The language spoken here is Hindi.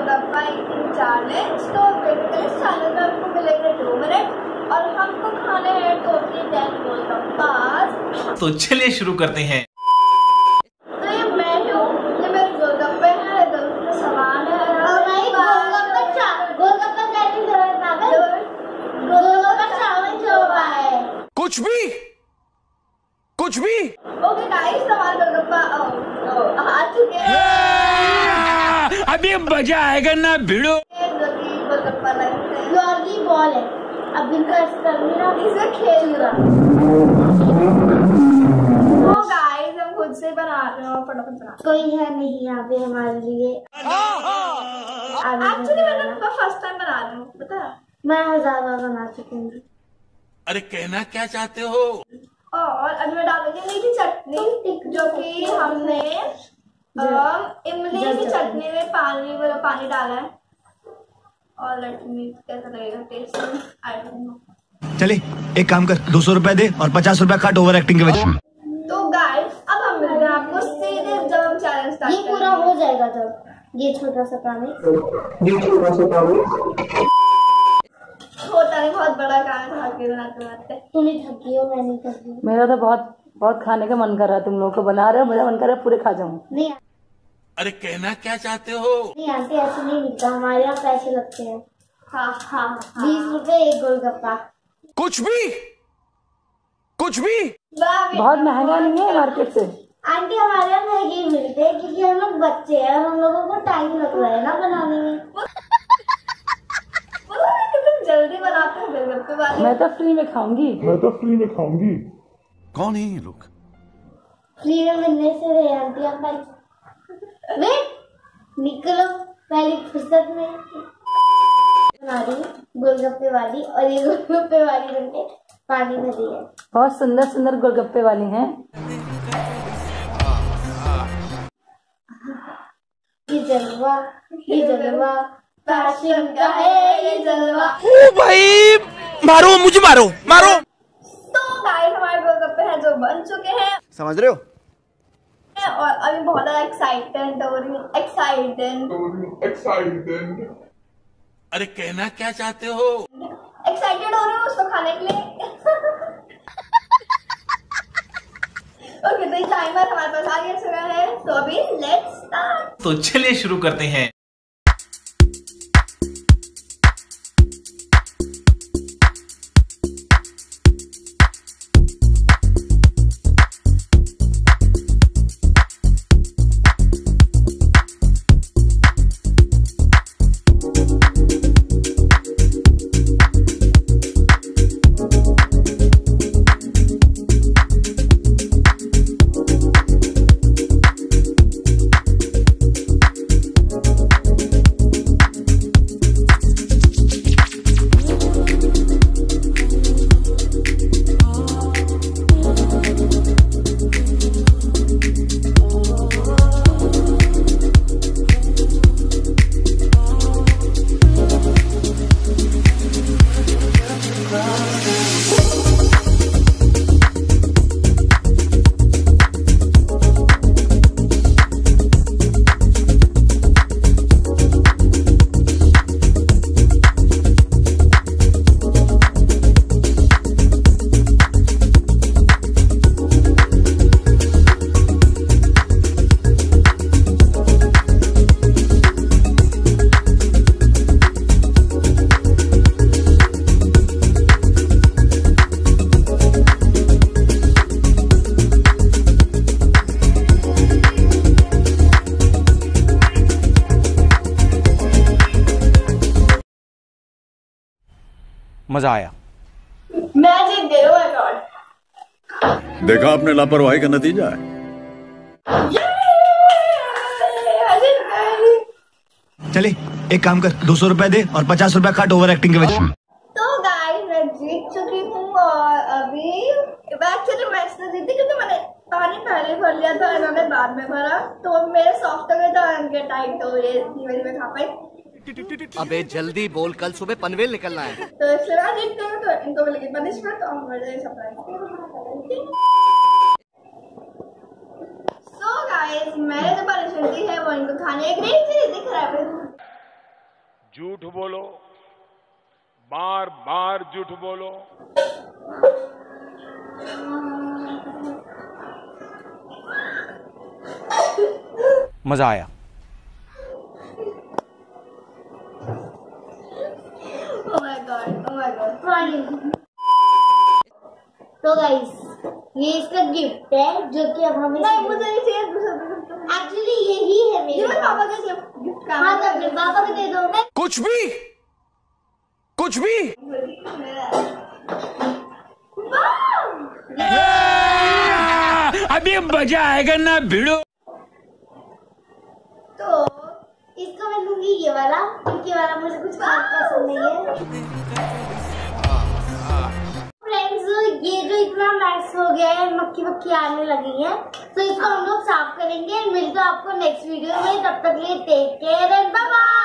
गोलगप्पा ईटिंग चैलेंज तो में आपको मिलेंगे दो मिनट। और हमको खाने हैं टोटली टेन गोलगप्पास तो चलिए शुरू करते हैं। कुछ भी? कुछ हूँ ये मेरे गोलगप्पे हैं इधर उसमें सामान है और भाई गोलगप्पा चा गोलगप्पा चैलेंज हो रहा है पागल गोलगप्पा चैलेंज हो रहा है कुछ भी कुछ भी ओके गाइस हमारा गोलगप्पा ओ, ओ, आ चुके हैं अभी मज़ा आएगा ना भिड़ो। बॉल है। अब कर इसे खेल रहा। तो गाइस हम खुद से बना रहे हो फटाफट बना। कोई है नहीं यहाँ पे हमारे लिए। एक्चुअली मैंने फ़र्स्ट टाइम बना रही हूँ पता मैं हज़ार बार बना चुकी हूँ। अरे कहना क्या चाहते हो? और अब मैं डालूँगी मीठी चटनी। जो कि हमने इमली की चटनी में पानी वाला पानी डाला है। और लेट कैसा लगेगा? टेस्ट आई डोंट नो चले एक काम कर दो सौ रूपए दे और पचास रूपए काट ओवर एक्टिंग के वजह से तो गाइस अब हम मिलते हैं आपको सीधे जब हम चैलेंज स्टार्ट ये पूरा हो जाएगा जब ये छोटा सा पानी। होता नहीं बहुत बड़ा काम था के बनाते बनाते। तुम ही थकी हो मैं नहीं थकी हूँ। मेरा तो बहुत बहुत खाने का मन कर रहा है तुम लोग को बना रहे हो मेरा मन कर रहा है पूरे खा जाऊँ। नहीं अरे कहना क्या चाहते हो? नहीं आंटी ऐसे नहीं मिलता हमारे यहाँ पैसे लगते हैं। हाँ हाँ हाँ। बीस रुपए एक गोलगप्पा। कुछ भी? कुछ भी? बहुत महँगा नहीं है मार्केट से? आंटी हमारे यहाँ महँगे मिलते हैं क्योंकि हम लोग बच्चे हैं और हम लोगों को टाइम लग रहा है ना बनाने में। कितनी जल्दी बनाते हैं गोलगप्पे वाले मैं। तो फ्री में खाऊँगी। कौन है ये लोग? फ्री में मिलने से रहे आंटी आप वेट निकलो पहली फुर्सत में। बना रही गोलगप्पे वाली और ये गोलगप्पे वाली बनके पानी में दी है। बहुत सुंदर सुंदर गोलगप्पे वाली हैं। ये जलवा ये जलवा फ़ैशन का है ये जलवा। ओ भाई मारो मुझे मारो मारो। तो गाइस हमारे गोलगप्पे हैं जो बन चुके हैं। समझ रहे हो? और अभी बहुत ज़्यादा एक्साइटेड हो रही हूँ एक्साइटेड अरे कहना क्या चाहते हो? एक्साइटेड हो रही हूँ उसको खाने के लिए? ओके तो टाइमर हमारे पास आ गया है। तो अभी लेट्स स्टार्ट तो चलिए शुरू करते हैं। मज़ा आया। मैं जीत गई अवार्ड। देखा आपने लापरवाही का नतीजा है। चले एक काम कर दो सौ रूपए दे और पचास रूपए काट ओवर एक्टिंग के वजह से। तो गाइस मैं जीत चुकी हूँ और अभी एक्चुअली मैं इसलिए जीती क्योंकि मैंने पानी पहले भर लिया था इन्होंने बाद में भरा। तो मेरे सॉफ्ट हो गए इनके टाइट हो गए धीमे धीमे खा पाई। अबे जल्दी बोल कल सुबह पनवेल निकलना है। तो तो इनको मिलेगी पनिशमेंट तो हम मिल जाएँगे सरप्राइज़ सो गाइस मैंने जो पनिशमेंट दी है वो इनको खाने एक ग्रेट चीज़ दिख रहा है। झूठ बोलो बार बार झूठ बोलो। मज़ा आया। तो गाइस ये इसका गिफ्ट है जो कि अब हमें नहीं मुझे नहीं चाहिए दूसरा एक्चुअली यही है मेरे मेरे पापा का गिफ्ट गिफ्ट हाँ तो अपने पापा को दे दो। कुछ भी। कुछ भी। अभी मज़ा आएगा ना भिड़ो। तो इसका मैं लूँगी ये वाला क्योंकि वाला मुझे कुछ खास पसंद नहीं है। हो गया है, मक्खी मक्खी आने लगी है। तो इसको हम लोग साफ़ करेंगे। मिलते हैं आपको नेक्स्ट वीडियो में। तब तक लिए टेक केयर एंड बाय